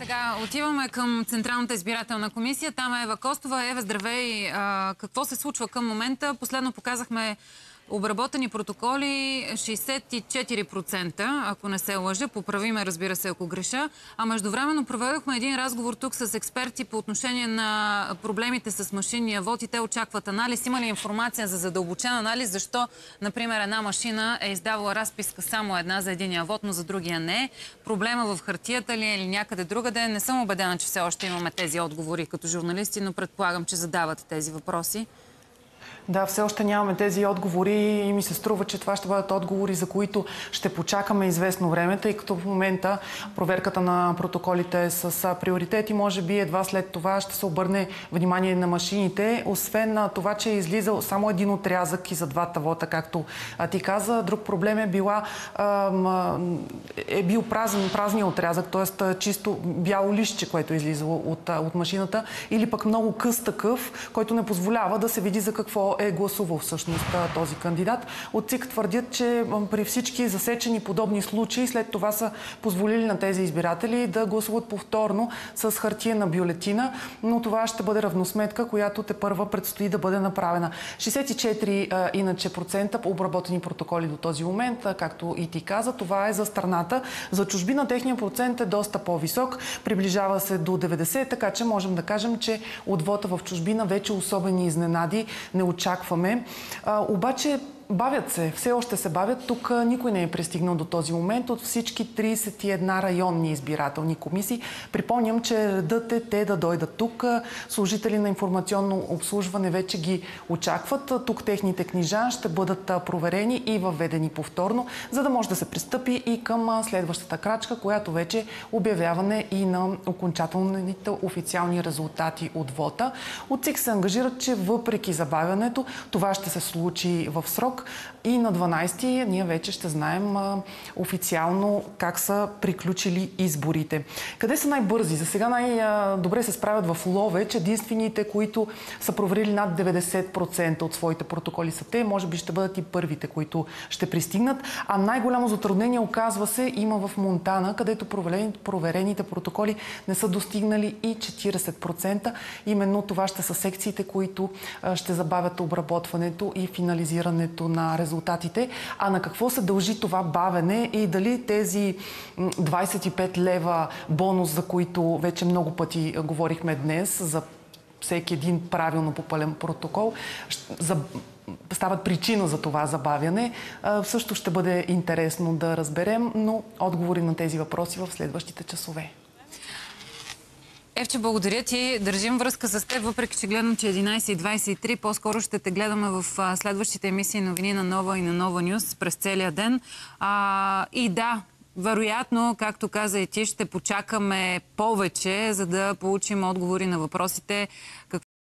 Сега отиваме към Централната избирателна комисия. Там е Ева Костова. Ева, здравей! А, какво се случва към момента? Последно показахме обработени протоколи 64%, ако не се лъжа. Поправиме, разбира се, ако греша. А междувременно проведохме един разговор тук с експерти по отношение на проблемите с машинния вод и те очакват анализ. Има ли информация за задълбочен анализ? Защо, например, една машина е издавала разписка само една за единия вод, но за другия не? Проблема в хартията ли е или някъде другаде? Не съм убедена, че все още имаме тези отговори като журналисти, но предполагам, че задавате тези въпроси. Да, все още нямаме тези отговори и ми се струва, че това ще бъдат отговори, за които ще почакаме известно време, тъй като в момента проверката на протоколите е с приоритети. Може би едва след това ще се обърне внимание на машините, освен на това, че е излизал само един отрязък и за двата вота, както ти каза. Друг проблем е била е бил празен, празния отрязък, т.е. чисто бяло лище, което е излизало от, от машината, или пък много къс такъв, който не позволява да се види за какво е гласувал всъщност този кандидат. От ЦИК твърдят, че при всички засечени подобни случаи след това са позволили на тези избиратели да гласуват повторно с хартия на бюлетина, но това ще бъде равносметка, която те първа предстои да бъде направена. 64 иначе процента обработени протоколи до този момент, както и ти каза, това е за страната. За чужбина техния процент е доста по-висок, приближава се до 90, така че можем да кажем, че от вота в чужбина вече особени изненади не очакваме. А, обаче Бавят се, все още се бавят. Тук никой не е пристигнал до този момент от всички 31 районни избирателни комисии. Припомням, че редът е те да дойдат тук. Служители на информационно обслужване вече ги очакват. Тук техните книжа ще бъдат проверени и въведени повторно, за да може да се пристъпи и към следващата крачка, която вече е обявяване и на окончателните официални резултати от вота. От ЦИК се ангажират, че въпреки забавянето, това ще се случи в срок и на 12 ние вече ще знаем официално как са приключили изборите. Къде са най-бързи? За сега най-добре се справят в Ловеч. Единствените, които са проверили над 90% от своите протоколи са те. Може би ще бъдат и първите, които ще пристигнат. А най-голямо затруднение оказва се има в Монтана, където проверените протоколи не са достигнали и 40%. Именно това ще са секциите, които ще забавят обработването и финализирането на резултатите, а на какво се дължи това бавене и дали тези 25 лева бонус, за които вече много пъти говорихме днес, за всеки един правилно попълен протокол, за стават причина за това забавяне. Също ще бъде интересно да разберем, но отговори на тези въпроси в следващите часове. Евче, благодаря ти. Държим връзка с теб, въпреки че гледам, че 11.23. По-скоро ще те гледаме в следващите емисии новини на Нова и на Нова Нюс през целия ден. А, и да, вероятно, както каза и ти, ще почакаме повече, за да получим отговори на въпросите